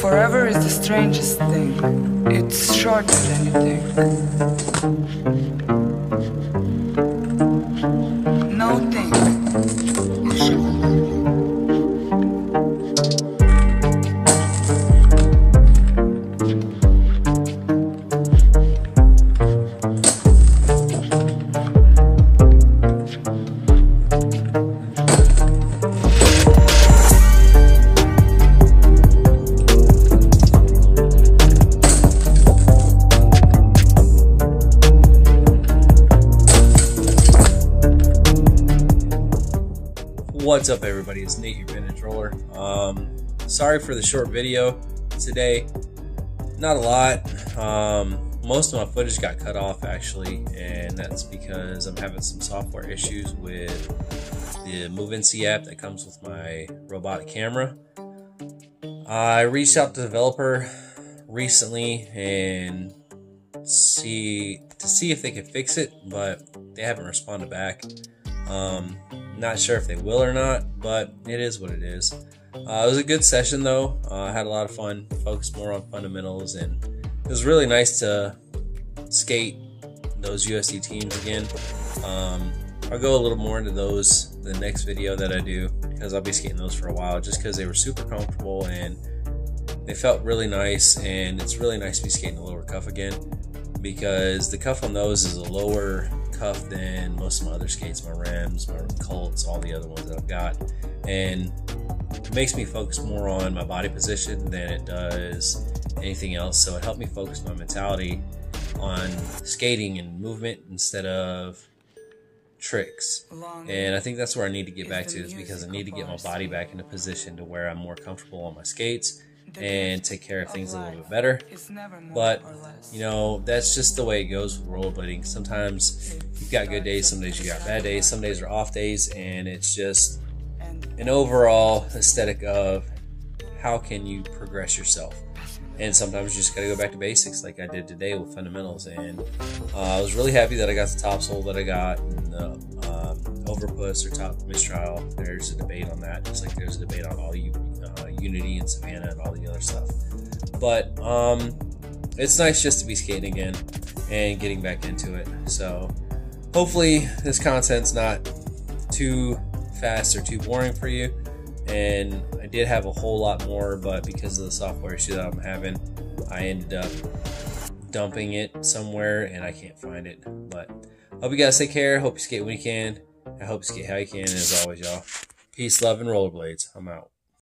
Forever is the strangest thing. It's shorter than you think. What's up, everybody? It's Nate, your vintage roller. Um, sorry for the short video today. Not a lot. Um, most of my footage got cut off actually, and that's because I'm having some software issues with the Move'N See app that comes with my robotic camera. I reached out to the developer recently and see to see if they could fix it, but they haven't responded back. Um, not sure if they will or not, but it is what it is. Uh, it was a good session though. Uh, I had a lot of fun, focused more on fundamentals, and it was really nice to skate those USC teams again. Um, I'll go a little more into those the next video that I do because I'll be skating those for a while just because they were super comfortable and they felt really nice. And it's really nice to be skating the lower cuff again because the cuff on those is a lower cuff than most of my other skates, my Rams, my Colts, all the other ones that I've got. And it makes me focus more on my body position than it does anything else. So it helped me focus my mentality on skating and movement instead of tricks. And I think that's where I need to get back to is because I need to get my body back in a position to where I'm more comfortable on my skates and take care of things a little bit better. It's never more But you know, that's just the way it goes with rollerblading. Sometimes you've got good days, some days you got bad days, some days are off days, and it's just an overall aesthetic of how can you progress yourself. And sometimes you just got to go back to basics, like I did today with fundamentals. And uh, I was really happy that I got the top soul that I got, and the um, overpuss or top mistrial. There's a debate on that, just like there's a debate on all you uh, Unity and Savannah and all the other stuff. But um, it's nice just to be skating again and getting back into it. So hopefully this content's not too fast or too boring for you. And I did have a whole lot more, but because of the software issue that I'm having, I ended up dumping it somewhere and I can't find it. But hope you guys take care. Hope you skate when you can. I hope you skate how you can. And as always, y'all, peace, love, and rollerblades. I'm out.